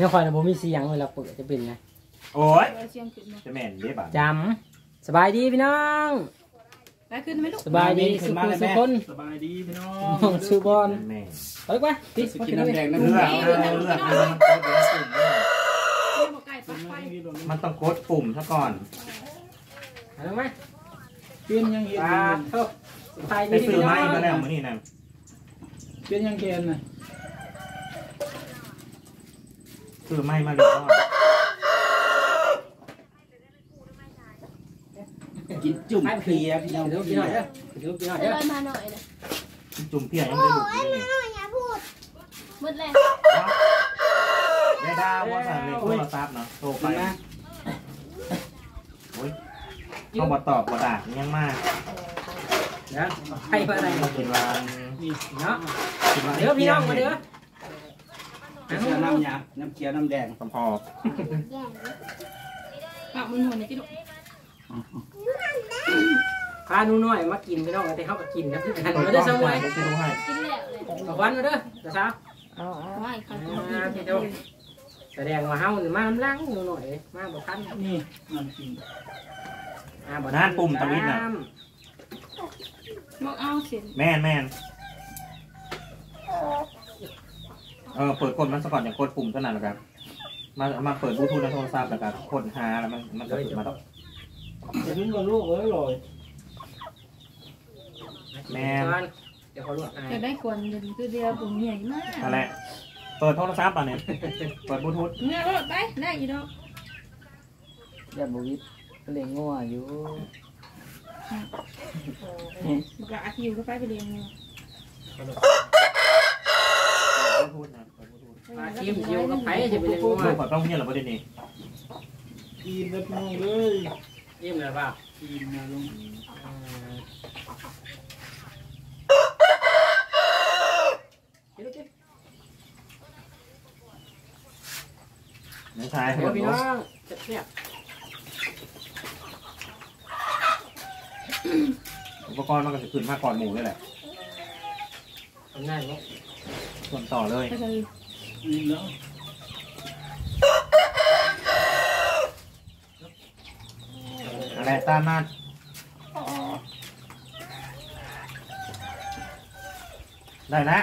ไม่ค่อยนะผมมีเสียงเวลาเปิดจะเป็นไงโอ้ยเอาเสียงขึ้นมาจะแม่นเด้บ่ะจำสบายดีพี่น้อง ไปขึ้นไหมลูกสบายดีสุขุสุคนสบายดีพี่น้อน้องงชื่อบอลแม่นเอาเลยปะพี่สมากิกินนน้ำน้ำแดแดงงน้ำเลืเลืออกดเลือกเลือกมันต้องกดปุ่มเด้อมันต้องกดปุ่มซะก่อนเอาเลยไหมเปลี่ยนยังเห็นตาเท่าสบายไปดีซื้อพี่น้ไม้องมาแล้วมื้อนี้น่ะเปลี่ยนยังแกนน่ะ ซื้อไม้มาเรียบร้อยกินจุ่มเพลียพี่น้องเดี๋ยวกินหน่อยเด้อเดี๋ยวกินหน่อยเดิเด้อนมาหน่อยนะจุ่มเพียยังไม่ได้ดูเลยเนี่ยมืดเลยยายดาวว่าสั่งเลยโทรศัพท์เนาะโทรไปนะโอ้ยต้องบ่ตอบบ่ด่ายังมากเดี๋ยวให้มาอะไรคิดว่านี่เนาะคิดว่าเดี๋ยวพี่น้องมาเด้อ เสื้อน้ำยาน้ำเขียวน้ำแดงสมพอปากมันหัวในที่ลูกพาหนูน้อยมากินพี่น้องแต่เขาก็กินครับคือกันมาเด้อสมุยเดี๋ยวจะดูให้กินแล้วเลยขอบวันมาเด้อจ้าสาวว่าอีกครั้งอ่าพี่น้องแสดงว่าเฮานี่มาล้างหนูหน่อยมาบ่ทันนี่น้ำกินอ่าบ่นั่นปุ่มตะวิดน่ะบอกเอาเสียงแม่นแม่นเออเปิดกดมันซะก่อนอย่างกดปุ่มเท่านั้นแหละครับ มามาเปิดบลูทูธในโทรศัพท์แล้วก็กดหาแล้วมันมันจะขึ้นมาดอกจะถึงกับลูกเอ้ยลอยแม่นเดี๋ยวเขาลวกให้จะได้ควรเดินคือเดียวผมใหญ่มากนั่นแหละเปิดโทรศัพท์ตอนนี้เปิดบลูทูธเนี่ยรถไปได้อีดอกยันบวิทเลี้ยงงัวอยู่บอกว่าอาทิวก็ไปไปเรียนเล ยบลูทูธนะเปิดบลูทูธมาทีมเดียวกับไผจะไปเล่นลูงัวกขอต้องเงียบหรือประเด็นนี้กินแล้วพี่น้องเลยยิ้มเลยเปล่ากินมาลงไม่ใช่เดี๋ยวพี่น้องจเทียอุปกรณ์มันก็จะขึ้นมาก่อนหมูเลยแหละทำง่ายไหม ส่วนต่อเลยไปเลยนี่แล้วอะไรตามมาได้แล้ว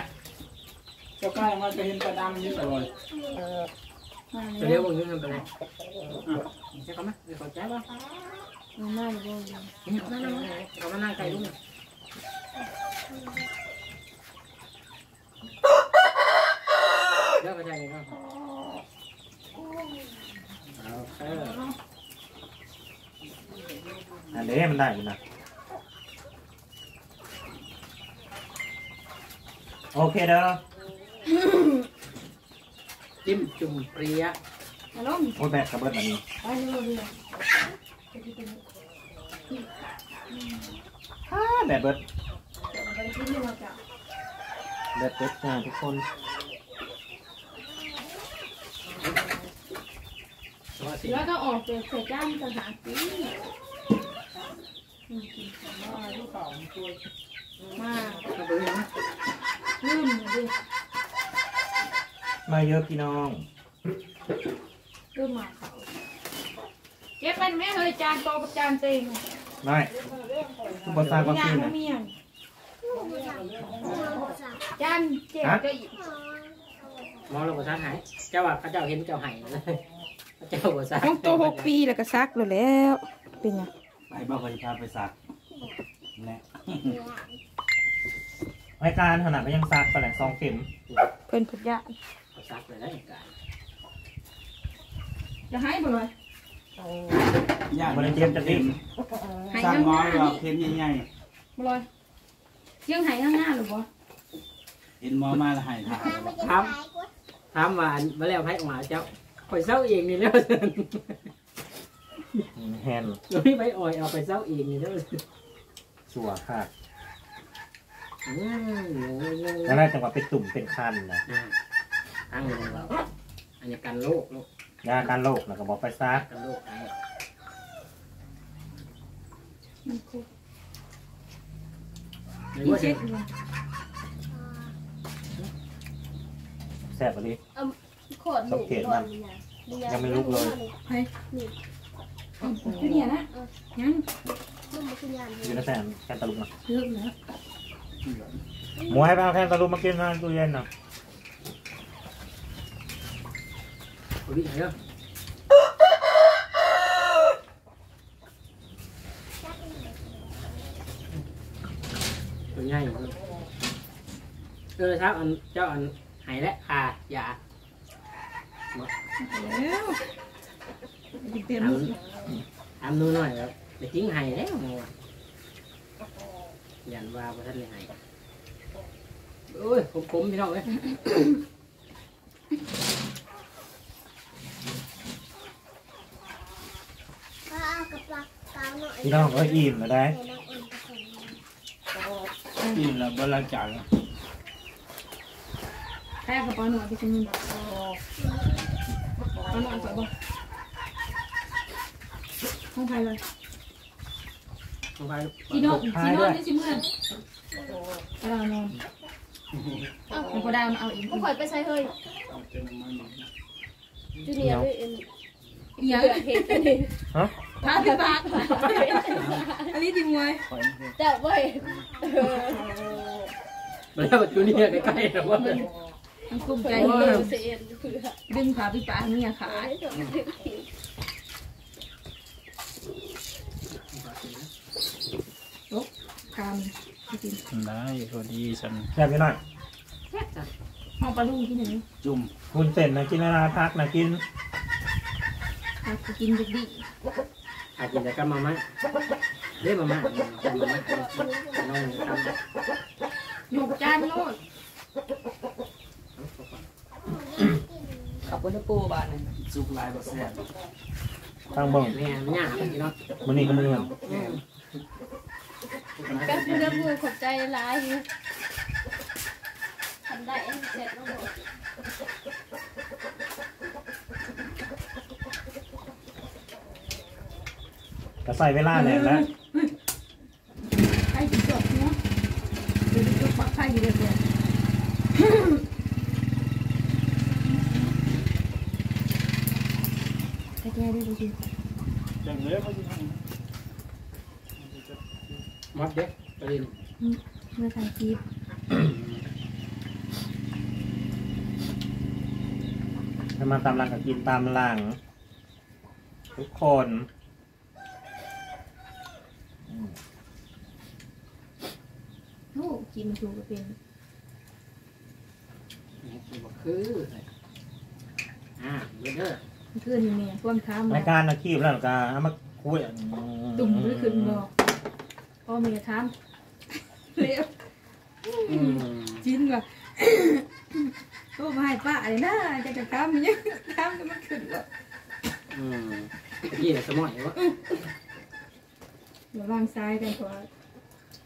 เจ้าใกล้มาจะเห็นปลาดำนี่อร่อยมาจะแล้เรียกวว่าเงินไปเลยใช่เขาไหมเดี๋ยวเขาแจ้งป่ะมาหน้าเลยนั่นนั่นเขามานั่งไกลลุงเลิก ไปใจเลยครับเอออันนี้มันได้อยู่นะโอเคเด้อจิ้มจุ่มเปรี้ยมาลงโอ้ยแบกกระเบิดแบบนี้ไปเร็วเร็วอ่าแบกเบิดไปกินดีกว่าจ้ะแบกเบิดนะทุกคน แล้วก็ออกจากใส่จ้านต่างหากสิมามาดูนะลืมดิมาเยอะพี่น้องลืมมาเขาเก็บเป็นแม่เลยจานโตกับจานเต็งได้ทุกคนทราบว่าย่าคืงนมะนะเมียงจานเจ็บก็อีกมองเราภาษาหายเจ้าว่าเขาเจ้าเห็นเจ้าหายเลย เจ้าภาษาต้องโตหกปีแล้วก็ซักเลยแล้ว เป็นไงไปบ้าไปพาไปสักแน่รายการขนาดก็ยังซักไปแหละสองเข็มเพิ่นพุทธะภาษาเลยได้กันจะให้บ่เลยย่างบริเตรียมจะติ่มให้สร้างข้างหม้หอน้าหรอนี่เค็มใหญ่บ่เลยยังให้ข้างหน้าหรือบ่ๆเห็นหม้อมาแล้วให้ถ่ายถามถามว่ามาแล้วให้ออกมาเจ้า คอยเศร้าเองนี่แล้วแฮนด์เราไม่ไปอ่อยเอาไปเศร้าเองนี่แล้วสัวค่ะอืมแล้วได้จังหวะเป็นตุ่มเป็นคันนะตั้งเลยเราอันนี้กันโรคโรคยาการโรคนะก็บอกไปซักกันโรคไอ้มันคุกหรืออีว่าเช็จะดอยู่แซ่บไปดิ โคตรดุร้อนนี่นะยังไม่ลุกเลยไปเนี่ยนะยังนุ่มมันคือยานอยู่ในแสนแคนตาลูกนะเลิกแล้วหมูให้ไปเอาแคนตาลูกมากินนะตู้เย็นนะตัวนี้เด้อตัวใหญ่อยู่เออครับอันเจ้าอันหายแล้วค่ะอย่า แล้วเตรียมทมือำทำนู่นหน่อยครับไปทิ้งหายแล้วงัวยันว่าพระท่านเลยหายโอ้ยคมๆพี่น้องเอ้ยป้ากับปลาตาหน่อยพี่น้องเอ้ยอิ่มแล้วได้ใส่น้ำอุ่นผสมกินแล้วบลังจังแค่กระเป๋าหน่อยไปชิ้นนึงเอาหน่อยก่อนบ่ห้องไฟเลยลงไปลูก พี่น้องพี่น้องนี่สิเมื่อนเรานอนมันก็ได้มาเอาเองก็ข่อยไปใส่เฮ้ยจูเนียร์ด้วย เอ็นอย่าเดือดเห็ดกันดิฮะพาพี่ปากอันนี้ดีมวยแต่เว้ยเออมาแล้วประตูนี่ใกล้ๆแต่ว่ามันกลุ้มใจเออเสียนเผื่อดึงขาพี่ปากนี่ขาขายจนถึงขีดคามกินได้พอดีฉันแซ่บไปหน่อยห้องปลาลุงที่ไหนจุ่มคุณเสร็จนะกินเวลาพักนะกินกินดีดีอาจจะจะกำมาม่าเรียกมาม่าจะมาม่าน้องทำหยกจานโลด ขับรถปูบ้านนี่สุกลายบ่แซ่บตั้งเบ่งแม่ไม่ยากพี่น้องมันนี่ก็มือแป๊บเดียวมือขอบใจร้ายทำได้เอ็นเสร็จแล้วหมดก็ใส่เวลาแหละแล้วใครกินจบเนาะเดี๋ยวจะปักไข่อยู่เรื่อยๆแก้ได้ดูสิจังเลยเขาสิท มดเด็กประเด็นเมื่อทานคีบถ้ามาตามหลังก็กินตามหลัง ทุกคนโอ้กินมันถูกก็เป็นคืออ่าเยอะเด้อ เพื่อนอยู่เนี่ยพ่วงค้ามรายการนะคีบแล้วก็เอามาคุยตุ่มหรือขึ้นบ่พ่อเมียค้ามเรียบอืมจิ้นว่ะโอ้มาให้ป้าเลยนะจะจะค้ามมันยังค้ามจะมันขึ้นหรออืมยี่สมองวะเดี๋ยววางซ้ายกันพอ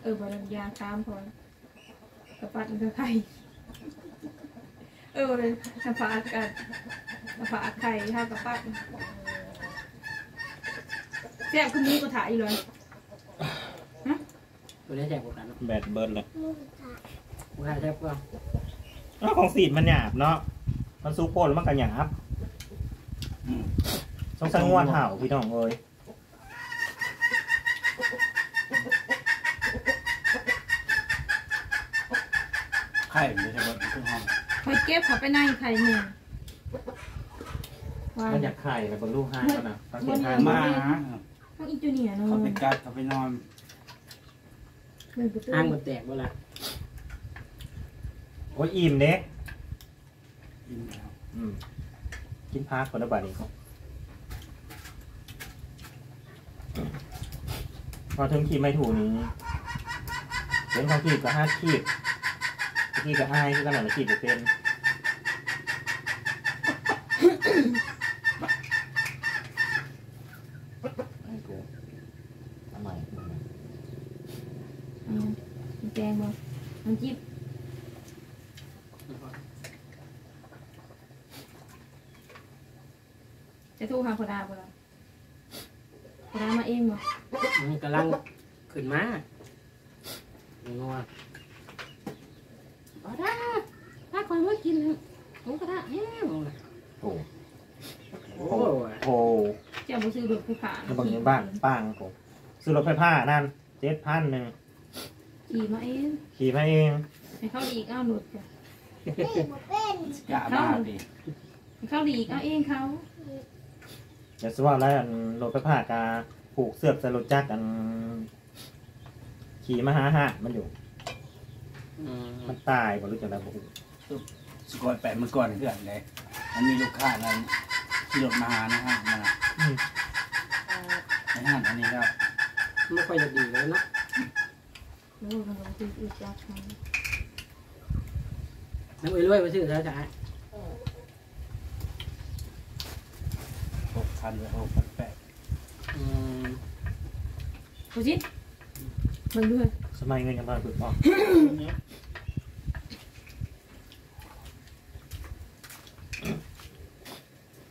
เออบอลยาค้ามพอกระปัดมันก็ไข่เออเลยสภาอากาศ สภาไข่ข้าวกระปัดแซ่บคุณนี้ก็ถ่ายอยู่เลยตัวนี้แจกกว่ากันแบดเบิร์ดเลยกูให้แจกว่าแล้วของสีดมันหยาบเนาะ มันซุปโปนแล้วมันก็หยาบำอืมต้องใส่งวดเห่าพี่น้องเอ้ยไข่ไม่ใช่บ่คือห้องคอยเก็บเขาไปในไข่หนึ่งว่า มันอยากไข่เลยบนลูกห้างก็นะต้องเขียนห้างหมาต้องอีจูเนียร์เนาะเขาไปกัดเขาไปนอนเงินประตูห้างมันแตกบ่ละโอ้ยอิ่มเด้กินแล้วอืมกินพักคนละบาทนี้พอถึงขีดไม่ถูกนี้เห็นของขีดก็ห้าขีดขีดก็อายคือขนาดขีดก็เป็นไอ้กูทำไม อืมมีแกงบ่น้ำจิ้มจะทู่หาพอดาบ่ล่ะพอดามาเองบ่ มันกำลังขึ้นมางัวบ่ได้ถ้าคอยว่ากินหมูกระทะแห้งโอ้โอ้โหโอ้เจ้าบ่ซื้อรถไฟฟ้าแล้วบางอย่างบ้านปังผมซื้อรถไฟฟ้านั่นเจ็ดพันหนึ่งขี่มาเองขี่มาเองให้เขาดีกเอาหนุดจ้ะกะมาดิให้เขาดีกเอาเองเขาเดี๋ยวสว่าแล้วอันรถไฟฟ้ากา ผูกเสือกใส่รถจักรอัน ขี่มาหาหามันอยู่ อืมมันตายบ่รู้จักแล้วบ่รู้สกอตแปดมันก่อนเพื่อนเลยมันมีลูกค้านั้นที่รถมาหานะฮะมาอืมในห้างอันนี้ครับไม่ค่อยจะดีเลยเนาะโอ้ยมันลงซื้ออีกจักเขาน้ำอุ้ยรวยไปซื้อแล้วจ้ะหกพันหรือหกพันแปด อืม ดูสิเบิ่งด้วยสมัยเงินยังบ้านฝึกบ่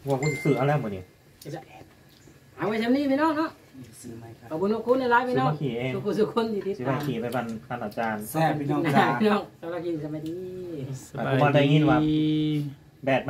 ว่ากูสิซื้อเอาแล้วบ่นี่เอาไว้ทำนี่พี่น้องเนาะซื้อไหมครับขอบคุณทุกคนในไลฟ์ซื้พี่อน้องมาขี่เองทุกคนทุกคนที่ติดซื้อตามาขี่ไปบันคันอาจารย์แซ่บพี่น้องนะจ้าพี่น้องสวัสดีสวัสดีแต่ผมว่าได้ยินว่าแบด